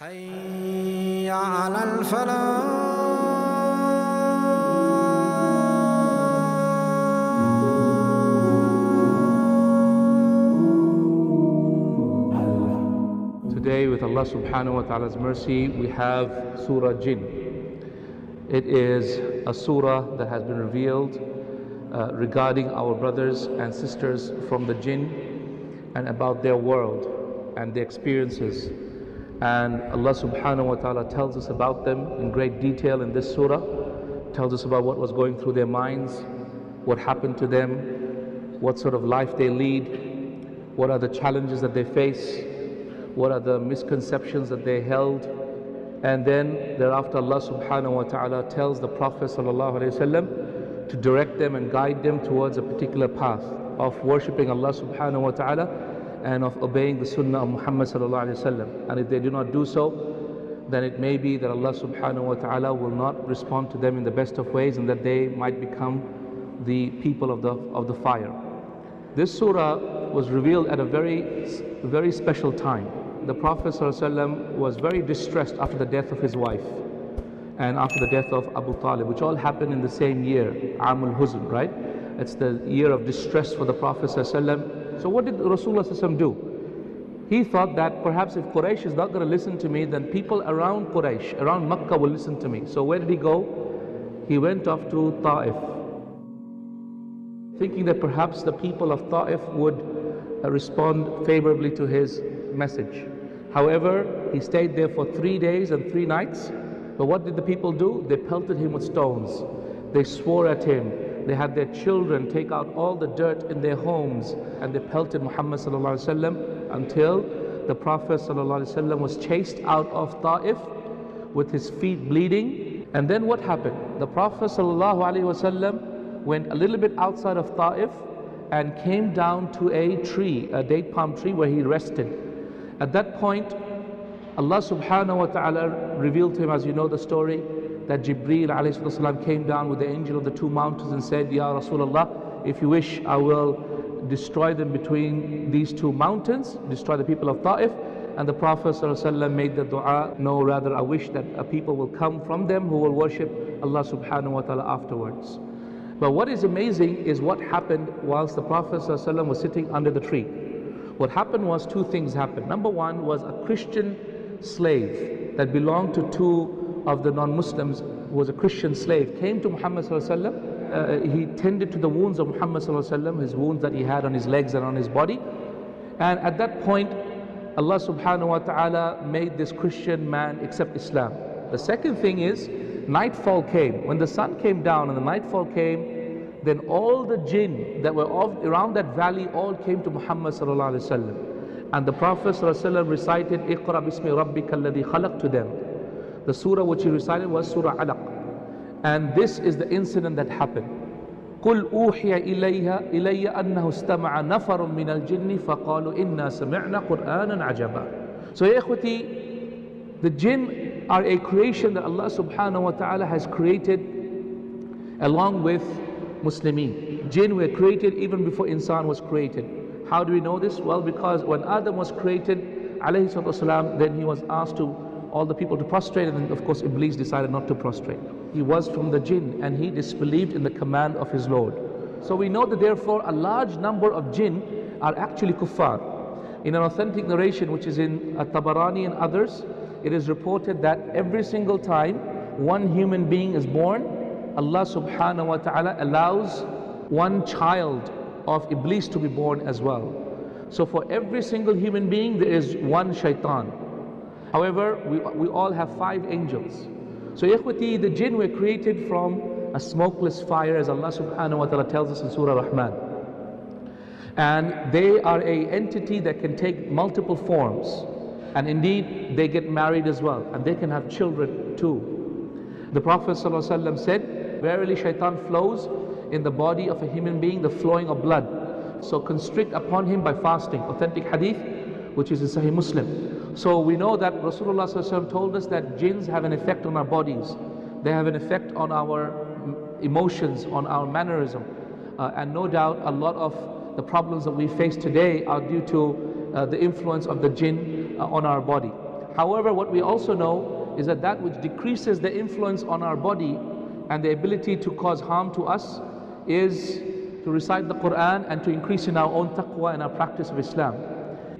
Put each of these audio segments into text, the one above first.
حي على الفلاح Today, with Allah subhanahu wa ta'ala's mercy, we have Surah Jinn. It is a surah that has been revealed uh, regarding our brothers and sisters from the jinn and about their world and their experiences. And Allah subhanahu wa ta'ala tells us about them in great detail in this surah, tells us about what was going through their minds, what happened to them, what sort of life they lead, what are the challenges that they face, what are the misconceptions that they held. And then thereafter Allah subhanahu wa ta'ala tells the Prophet sallallahu alaihi wasallam to direct them and guide them towards a particular path of worshipping Allah subhanahu wa ta'ala and of obeying the sunnah of Muhammad sallallahu alaihi wasallam. And if they do not do so, then it may be that Allah subhanahu wa ta'ala will not respond to them in the best of ways and that they might become the people of the, of the fire. This surah was revealed at a very, very special time. The Prophet was very distressed after the death of his wife and after the death of Abu Talib, which all happened in the same year, Amul Huzn, right? It's the year of distress for the Prophet. So what did Rasulullah do? He thought that perhaps if Quraysh is not going to listen to me, then people around Quraysh, around Makkah will listen to me. So where did he go? He went off to Ta'if, thinking that perhaps the people of Ta'if would uh, respond favorably to his message. However, he stayed there for three days and three nights. But what did the people do? They pelted him with stones. They swore at him. They had their children take out all the dirt in their homes and they pelted Muhammad ﷺ until the Prophet ﷺ was chased out of Ta'if with his feet bleeding. And then what happened? The Prophet ﷺ went a little bit outside of Ta'if and came down to a tree, a date palm tree, where he rested. At that point, Allah subhanahu wa ta'ala revealed to him, as you know the story, that Jibreel alayhi came down with the angel of the two mountains and said, Ya Rasulullah, if you wish, I will destroy them between these two mountains, destroy the people of Ta'if. And the Prophet ﷺ made the dua, no, rather, I wish that a people will come from them who will worship Allah subhanahu wa ta'ala afterwards. But what is amazing is what happened whilst the Prophet ﷺ was sitting under the tree. What happened was two things happened. Number one was a Christian slave that belonged to two of the non-Muslims, who was a Christian slave, came to Muhammad. Uh, he tended to the wounds of Muhammad his wounds that he had on his legs and on his body. And at that point, Allah subhanahu wa ta'ala made this Christian man accept Islam. The second thing is, nightfall came. When the sun came down and the nightfall came, then all the jinn that were around that valley all came to Muhammad sallallahu alaihi wasallam. And the Prophet recited Iqra bismi rabbika alladhi khalaq to them. The surah which he recited was Surah Alaq. And this is the incident that happened. قل أوحي إليها إلي أنه استمع نفر من الجن فقالوا إنا سمعنا قرآنا عجبا. So يا إخوتي, the jinn are a creation that Allah subhanahu wa ta'ala has created along with Muslimin. Jinn were created even before insan was created. How do we know this? Well, because when Adam was created, alayhi salatu then he was asked to all the people to prostrate and then of course Iblis decided not to prostrate. He was from the jinn and he disbelieved in the command of his Lord. So we know that therefore a large number of jinn are actually kuffar. In an authentic narration which is in uh, At-Tabarani and others, it is reported that every single time one human being is born, Allah subhanahu wa ta'ala allows one child of Iblis to be born as well. So for every single human being, there is one shaitan. However, we, we all have five angels. So ikhwati, the jinn were created from a smokeless fire as Allah subhanahu wa ta'ala tells us in Surah Rahman. And they are a entity that can take multiple forms. And indeed, they get married as well. And they can have children too. The Prophet ﷺ said, Verily shaitan flows in the body of a human being, the flowing of blood. So constrict upon him by fasting. Authentic hadith, which is in Sahih Muslim. So we know that Rasulullah told us that jinns have an effect on our bodies. They have an effect on our emotions, on our mannerism. Uh, and no doubt a lot of the problems that we face today are due to uh, the influence of the jinn uh, on our body. However, what we also know is that that which decreases the influence on our body and the ability to cause harm to us is to recite the Quran and to increase in our own taqwa and our practice of Islam.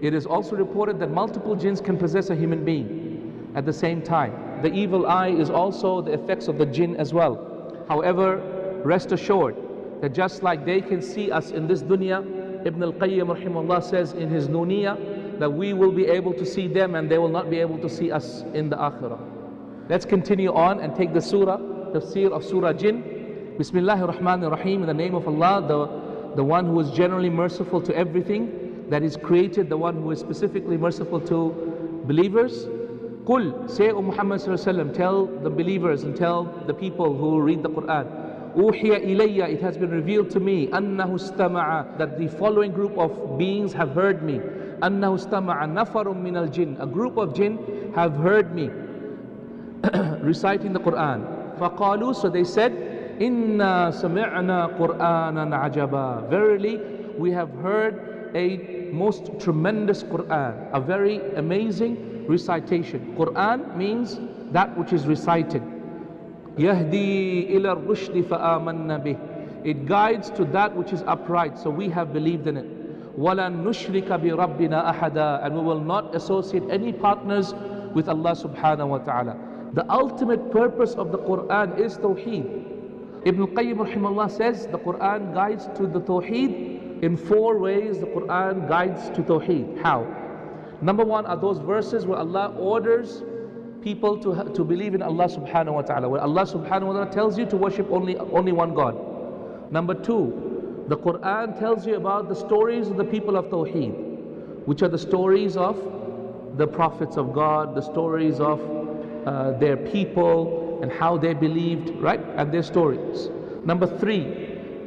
It is also reported that multiple jinns can possess a human being at the same time. The evil eye is also the effects of the jinn as well. However, rest assured that just like they can see us in this dunya, Ibn al-Qayyim rahimahullah says in his Nuniyah that we will be able to see them and they will not be able to see us in the akhirah. Let's continue on and take the surah, tafsir of Surah Jinn. Bismillahir Rahmanir Rahim, in the name of Allah, the, the one who is generally merciful to everything that is created, the one who is specifically merciful to believers. Qul, say O Muhammad tell the believers and tell the people who read the Quran. Uhiya ilayya, it has been revealed to me, annahu stama'a, that the following group of beings have heard me. Annahu stama'a nafarum min al jinn, a group of jinn have heard me reciting the Quran. Faqalu, so they said, inna sami'na Qur'anan ajaba. Verily, we have heard a most tremendous Quran, a very amazing recitation. Quran means that which is recited. Yahdi ila rushdi fa'amanna bih. It guides to that which is upright, so we have believed in it. وَلَن نُشْرِكَ بِرَبِّنَا أَحَدًا And we will not associate any partners with Allah subhanahu wa ta'ala. The ultimate purpose of the Quran is Tawheed. Ibn Qayyim rahimahullah says the Quran guides to the Tawheed in four ways the Quran guides to Tawheed. How? Number one are those verses where Allah orders people to, to believe in Allah subhanahu wa ta'ala, where Allah subhanahu wa ta'ala tells you to worship only, only one God. Number two, the Quran tells you about the stories of the people of Tawheed, which are the stories of the prophets of God, the stories of uh, their people and how they believed, right? And their stories. Number three,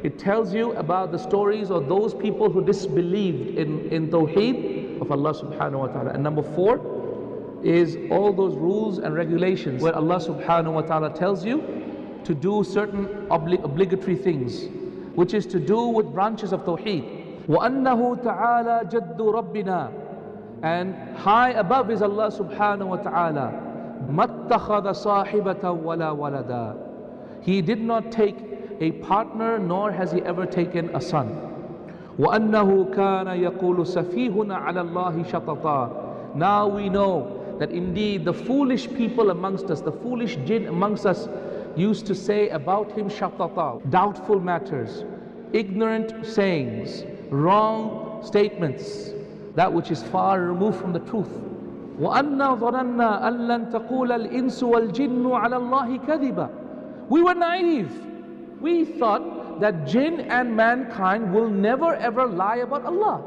it tells you about the stories of those people who disbelieved in, in Tawheed of Allah subhanahu wa ta'ala. And number four, is all those rules and regulations where Allah subhanahu wa ta'ala tells you to do certain obli obligatory things, which is to do with branches of Tawheed. وَأَنَّهُ تَعَالَى جَدُّ رَبِّنَا And high above is Allah subhanahu wa ta'ala. مَتَّخَذَ صَاحِبَةً وَلَا وَلَدًا He did not take a partner nor has he ever taken a son. وَأَنَّهُ كَانَ يَقُولُ سَفِيهُنَا عَلَى اللَّهِ شَطَطًا Now we know that indeed the foolish people amongst us, the foolish jinn amongst us, used to say about him shatata, doubtful matters, ignorant sayings, wrong statements, that which is far removed from the truth. وَأَنَّا ظَنَنَّا أَن لَن تَقُولَ الْإِنسُ وَالْجِنُّ عَلَى اللَّهِ كَذِبًا We were naive. We thought that jinn and mankind will never ever lie about Allah.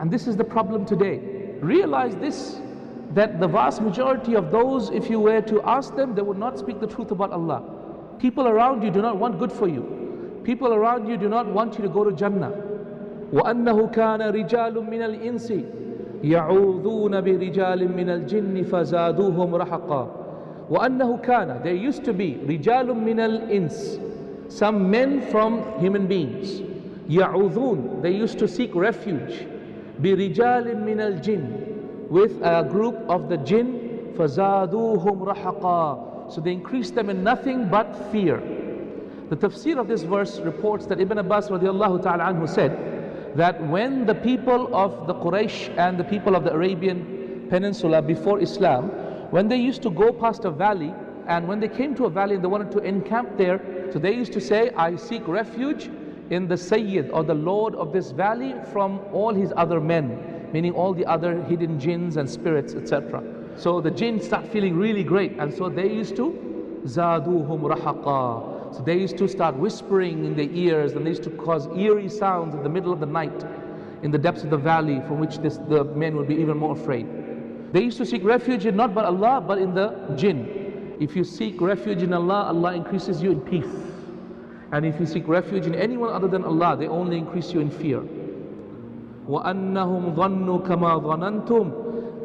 And this is the problem today. Realize this that the vast majority of those, if you were to ask them, they would not speak the truth about Allah. People around you do not want good for you. People around you do not want you to go to Jannah. وأنه كان رجال من الإنس يعوذون برجال من الجن فزادوهم رحقا وأنه كان there used to be رجال من الإنس some men from human beings يعوذون they used to seek refuge برجال من الجن with a group of the jinn فَزَادُوهُمْ رَحَقًا So they increased them in nothing but fear. The tafsir of this verse reports that Ibn Abbas radiallahu ta'ala anhu said that when the people of the Quraysh and the people of the Arabian Peninsula before Islam, when they used to go past a valley and when they came to a valley and they wanted to encamp there, so they used to say, I seek refuge in the Sayyid or the Lord of this valley from all his other men meaning all the other hidden jinns and spirits, etc. So the jinn start feeling really great, and so they used to zaduhum rahaqa. So they used to start whispering in their ears, and they used to cause eerie sounds in the middle of the night, in the depths of the valley, from which this, the men would be even more afraid. They used to seek refuge in not but Allah, but in the jinn. If you seek refuge in Allah, Allah increases you in peace. And if you seek refuge in anyone other than Allah, they only increase you in fear. وأنهم ظنوا كما ظننتم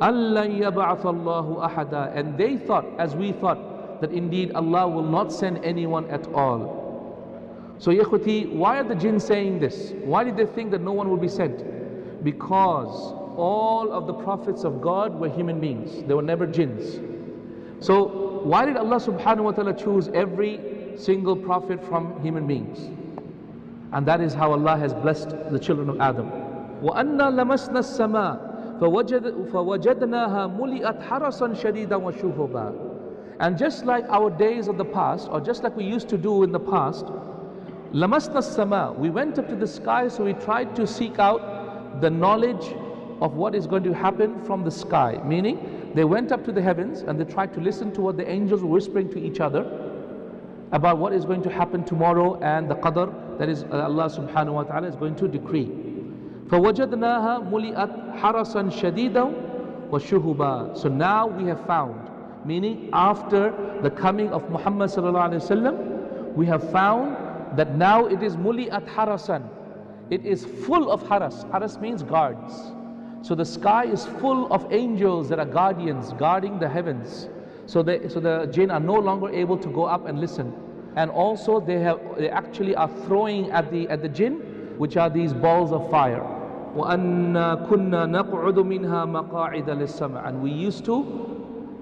أن لن يبعث الله أحدا and they thought as we thought that indeed Allah will not send anyone at all so Yehuti, why are the jinn saying this? Why did they think that no one will be sent? Because all of the prophets of God were human beings. They were never jinns. So why did Allah subhanahu wa ta'ala choose every single prophet from human beings? And that is how Allah has blessed the children of Adam. وَأَنَّا لَمَسْنَا السَّمَاءَ فوجد فَوَجَدْنَاهَا مُلِئَتْ حَرَسًا شَدِيدًا وَشُهُبًا And just like our days of the past, or just like we used to do in the past, لَمَسْنَا السَّمَاءَ We went up to the sky, so we tried to seek out the knowledge of what is going to happen from the sky. Meaning, they went up to the heavens and they tried to listen to what the angels were whispering to each other about what is going to happen tomorrow and the qadr that is uh, Allah subhanahu wa ta'ala is going to decree. فَوَجَدْنَاهَا مُلِئَتْ حَرَسًا شَدِيدًا وَشُهُبًا So now we have found, meaning after the coming of Muhammad sallallahu alayhi wasallam, we have found that now it is muli'at harasan. It is full of haras. Haras means guards. So the sky is full of angels that are guardians guarding the heavens. So the, so the jinn are no longer able to go up and listen. And also they have they actually are throwing at the at the jinn, which are these balls of fire. And we used to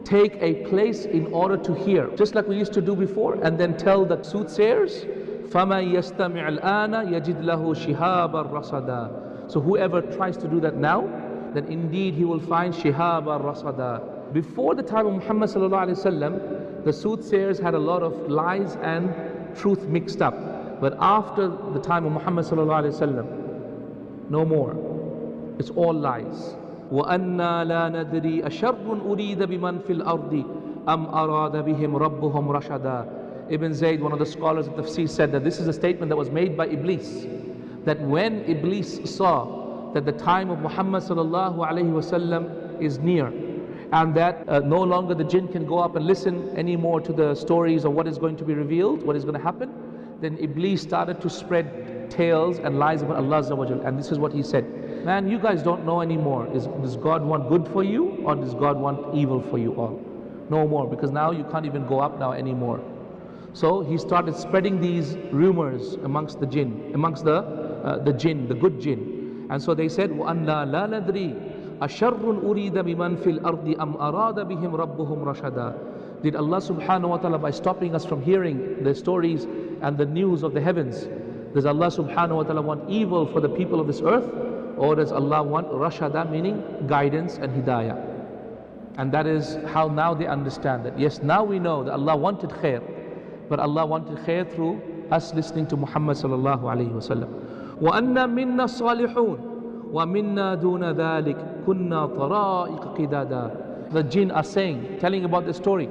take a place in order to hear, just like we used to do before, and then tell the soothsayers, فَمَن يَسْتَمِعِ الْآنَ يَجِدْ لَهُ شِهَابًا رَصَدًا So whoever tries to do that now, then indeed he will find shihab al-rasada. Before the time of Muhammad sallallahu the soothsayers had a lot of lies and truth mixed up. But after the time of Muhammad sallallahu no more. It's all lies. وَأَنَّا لَا نَدْرِي أَشَرٌ أُرِيدَ بِمَنْ فِي الْأَرْضِ أَمْ أَرَادَ بِهِمْ رَبُّهُمْ رَشَدًا Ibn Zayd, one of the scholars of Tafsir, said that this is a statement that was made by Iblis. That when Iblis saw that the time of Muhammad sallallahu alaihi wasallam is near and that uh, no longer the jinn can go up and listen anymore to the stories of what is going to be revealed, what is going to happen, then Iblis started to spread tales and lies about Allah and this is what he said, man you guys don't know anymore, is, does God want good for you or does God want evil for you all? No more because now you can't even go up now anymore. So he started spreading these rumors amongst the jinn, amongst the, uh, the jinn, the good jinn. And so they said, وَأَنَّا لَا نَدْرِي أَشَرٌ أُرِيدَ بِمَنْ فِي الْأَرْضِ أَمْ أَرَادَ بِهِمْ رَبُّهُمْ رَشَدًا Did Allah subhanahu wa ta'ala, by stopping us from hearing the stories and the news of the heavens, does Allah subhanahu wa ta'ala want evil for the people of this earth? Or does Allah want rashada, meaning guidance and hidayah? And that is how now they understand that. Yes, now we know that Allah wanted khair, but Allah wanted khair through us listening to Muhammad sallallahu alayhi wa sallam. وأن منا الصالحون ومنا دون ذلك كنا طرائق قدادا The jinn are saying, telling about the story.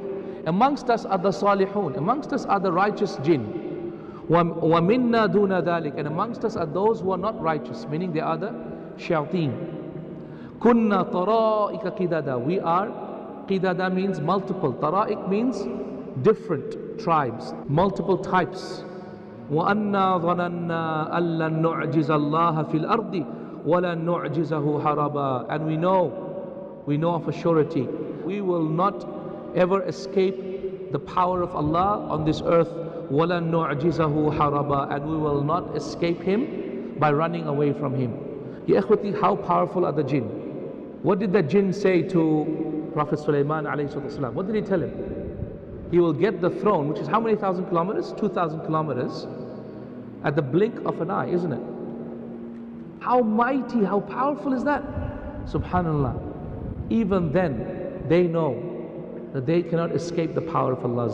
Amongst us are the salihun, amongst us are the righteous jinn. وَمِنَّا دُونَ ذَلِكَ And amongst us are those who are not righteous, meaning they are the shayateen. كُنَّا طَرَائِكَ قِدَدًا We are, qidada means multiple. Tara'ik means different tribes, multiple types. وأنا ظننا أن لن نعجز الله في الأرض ولن نعجزه هربا and we know we know of a surety we will not ever escape the power of Allah on this earth ولن نعجزه هربا and we will not escape him by running away from him Ya ikhwati, how powerful are the jinn? What did the jinn say to Prophet Sulaiman alayhi What did he tell him? He will get the throne, which is how many thousand kilometers? 2,000 kilometers at the blink of an eye, isn't it? How mighty, how powerful is that? Subhanallah. Even then, they know that they cannot escape the power of Allah.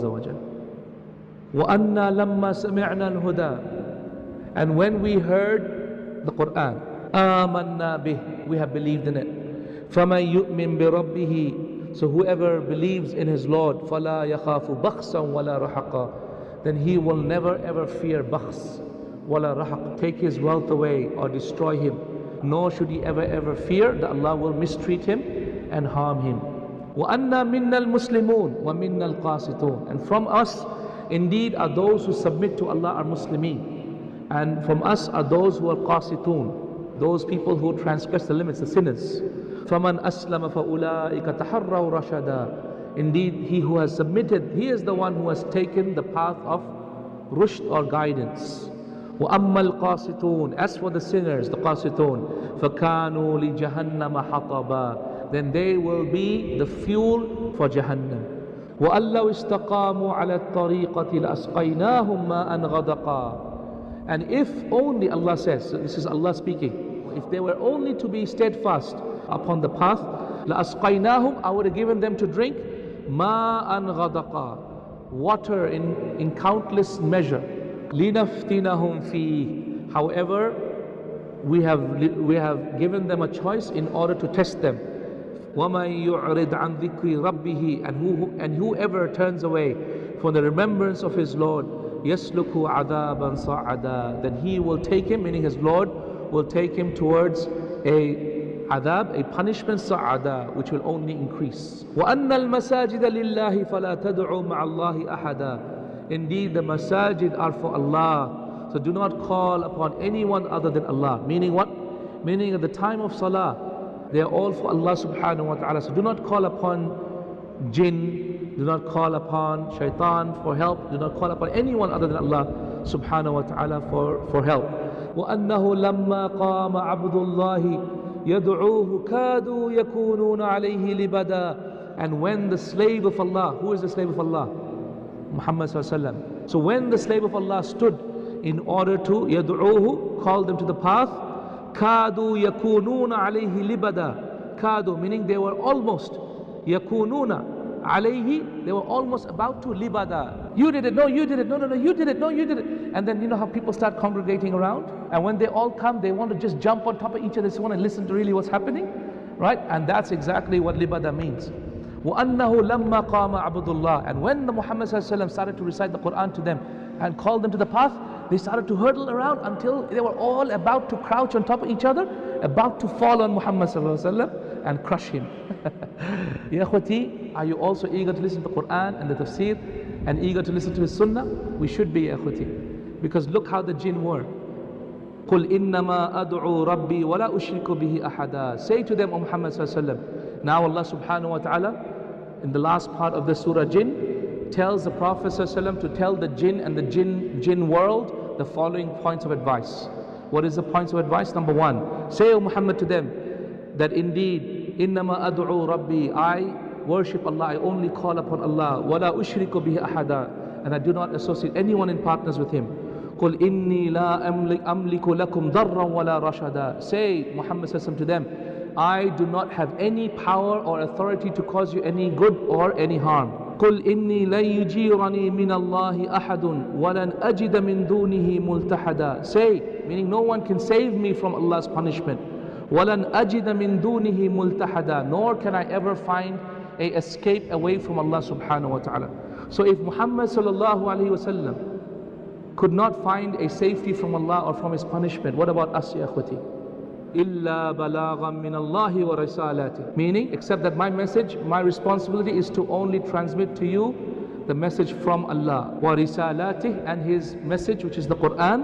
وَأَنَّا لَمَّا سَمِعْنَا الْهُدَى And when we heard the Quran, آمَنَّا بِهِ We have believed in it. فَمَن يُؤْمِن بِرَبِّهِ So whoever believes in his Lord, فَلَا يَخَافُ بَخْسًا وَلَا رَحَقًا Then he will never ever fear bakhs wala rahaq, take his wealth away or destroy him. Nor should he ever ever fear that Allah will mistreat him and harm him. وَأَنَّا مِنَّا الْمُسْلِمُونَ وَمِنَّا الْقَاسِطُونَ And from us indeed are those who submit to Allah are Muslimin. And from us are those who are qasitun, those people who transgress the limits, the sinners. فَمَنْ أَسْلَمَ فَأُولَٰئِكَ تَحَرَّوْا رَشَدًا Indeed, he who has submitted, he is the one who has taken the path of rushd or guidance. وأما القاسطون As for the sinners, the قاسطون فكانوا لجهنم حطبا Then they will be the fuel for Jahannam وأن لو استقاموا على الطريقة لأسقيناهم ماء غدقا And if only Allah says, so this is Allah speaking, if they were only to be steadfast upon the path, لأسقيناهم I would have given them to drink ماء غدقا water in, in countless measure لنفتنهم فيه However, we have, we have given them a choice in order to test them وَمَن يُعْرِضْ عَنْ ذِكْرِ رَبِّهِ and, who, and whoever turns away from the remembrance of his Lord يَسْلُكُ عَذَابًا صَعَدًا then he will take him, meaning his Lord will take him towards a adab, a punishment sa'ada, which will only increase. وَأَنَّ الْمَسَاجِدَ لِلَّهِ فَلَا تَدْعُوا مَعَ اللَّهِ أَحَدًا Indeed, the masajid are for Allah. So do not call upon anyone other than Allah. Meaning what? Meaning at the time of salah, they are all for Allah subhanahu wa ta'ala. So do not call upon jinn, do not call upon shaitan for help, do not call upon anyone other than Allah subhanahu wa ta'ala for, for help. وأنه لما قام عبد الله يدعوه كادوا يكونون عليه لبدا and when the slave of Allah who is the slave of Allah Muhammad So when the slave of Allah stood in order to yad'uhu, call them to the path, kadu yakununa alayhi libada. Kadu meaning they were almost yakununa alayhi. They were almost about to libada. You did it. No, you did it. No, no, no. You did it. No, you did it. And then you know how people start congregating around, and when they all come, they want to just jump on top of each other. They want to listen to really what's happening, right? And that's exactly what libada means. وَأَنَّهُ لَمَّا قَامَ عَبْدُ اللَّهِ And when the Muhammad started to recite the Quran to them and called them to the path, they started to hurtle around until they were all about to crouch on top of each other, about to fall on Muhammad and crush him. Ya khwati, are you also eager to listen to the Quran and the tafsir and eager to listen to his sunnah? We should be, ya khwati. Because look how the jinn were. قل إنما أدعو ربي ولا أشرك به أحدا Say to them, O Muhammad sallallahu Now Allah subhanahu wa ta'ala in the last part of the surah jinn tells the Prophet sallallahu to tell the jinn and the jinn, jinn world the following points of advice. What is the points of advice? Number one, say O Muhammad to them that indeed innama ad'u rabbi I worship Allah I only call upon Allah wala ushriku bihi ahada and I do not associate anyone in partners with him قل إني لا أملك لكم ضرا ولا رشدا say Muhammad says to them I do not have any power or authority to cause you any good or any harm قل إني لن يجيرني من الله أحد ولن أجد من دونه ملتحدا say meaning no one can save me from Allah's punishment وَلَنْ أَجِدَ مِن دُونِهِ مُلْتَحَدًا Nor can I ever find a escape away from Allah subhanahu wa ta'ala. So if Muhammad sallallahu alayhi wasallam could not find a safety from Allah or from His punishment, what about us, ya akhwati? Meaning, except that my message, my responsibility is to only transmit to you the message from Allah. وَرِسَالَاتِهِ And His message, which is the Qur'an.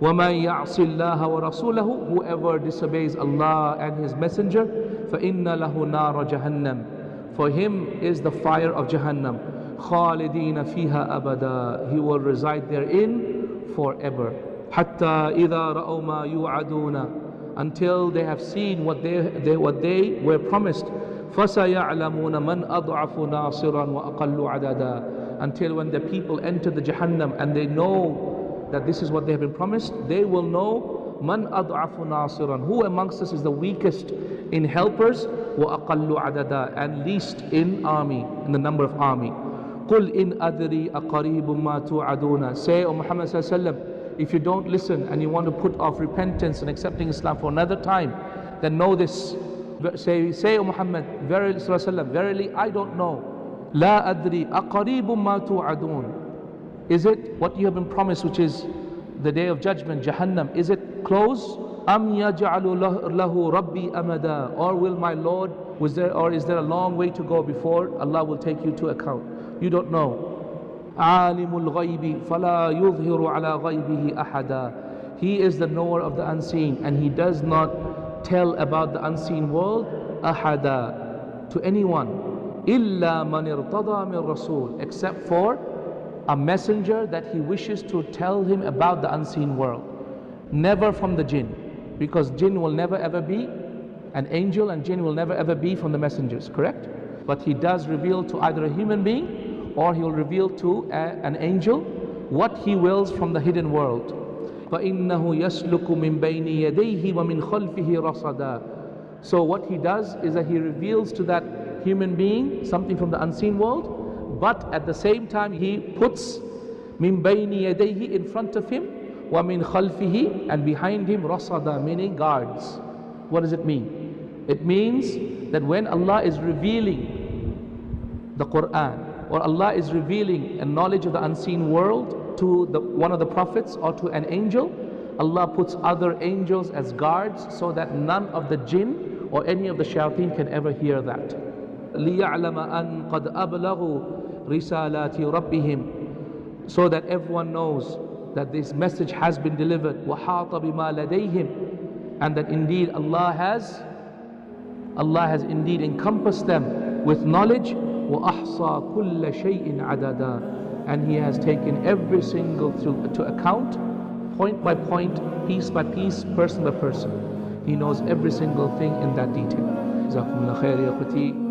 وَمَنْ يَعْصِ اللَّهَ وَرَسُولَهُ Whoever disobeys Allah and His Messenger, فَإِنَّ لَهُ نَارَ جَهَنَّمْ For him is the fire of Jahannam. خَالِدِينَ فِيهَا أَبَدًا He will reside therein forever. حَتَّى إِذَا رَأَوْا مَا يُوعَدُونَ until they have seen what they, they, what they were promised. فَسَيَعْلَمُونَ مَنْ أَضْعَفُ نَاصِرًا وَأَقَلُّ عَدَدًا. Until when the people enter the Jahannam and they know that this is what they have been promised, they will know مَنْ أَضْعَفُ نَاصِرًا Who amongst us is the weakest in helpers? وَأَقَلُّ عَدَدًا. And least in army, in the number of army. قُلْ إِنْ أَدْرِي أَقَرِيبٌ مَا تُوعَدُونَ. Say, O Muhammad sallallahu alaihi wasallam, if you don't listen and you want to put off repentance and accepting Islam for another time, then know this. Say, say O Muhammad, verily, verily, I don't know. La adri aqaribum ما tu'adun. Is it what you have been promised, which is the day of judgment, Jahannam? Is it close? أم yaj'alu له ربي أمدًا? Or will my Lord, was there, or is there a long way to go before Allah will take you to account? You don't know. He is the knower of the unseen and he does not tell about the unseen world ahada to anyone. Illa man irtada min rasul except for a messenger that he wishes to tell him about the unseen world. Never from the jinn because jinn will never ever be an angel and jinn will never ever be from the messengers, correct? But he does reveal to either a human being or he will reveal to a, an angel what he wills from the hidden world. فَإِنَّهُ يَسْلُكُ مِن بَيْنِ يَدَيْهِ وَمِنْ خَلْفِهِ رَصَدًا So what he does is that he reveals to that human being something from the unseen world, but at the same time he puts مِن بَيْنِ يَدَيْهِ in front of him وَمِنْ خَلْفِهِ and behind him رَصَدًا meaning guards. What does it mean? It means that when Allah is revealing the Quran or Allah is revealing a knowledge of the unseen world to the, one of the prophets or to an angel, Allah puts other angels as guards so that none of the jinn or any of the shayateen can ever hear that. لِيَعْلَمَ أَن قَدْ أَبْلَغُوا رِسَالَاتِ رَبِّهِمْ So that everyone knows that this message has been delivered وَحَاطَ بِمَا لَدَيْهِمْ and that indeed Allah has Allah has indeed encompassed them with knowledge وَأَحْصَى كُلَّ شَيْءٍ عَدَدًا and He has taken every single to, to account point by point, piece by piece, person by person. He knows every single thing in that detail. جزاكم الله خير يا أخوتي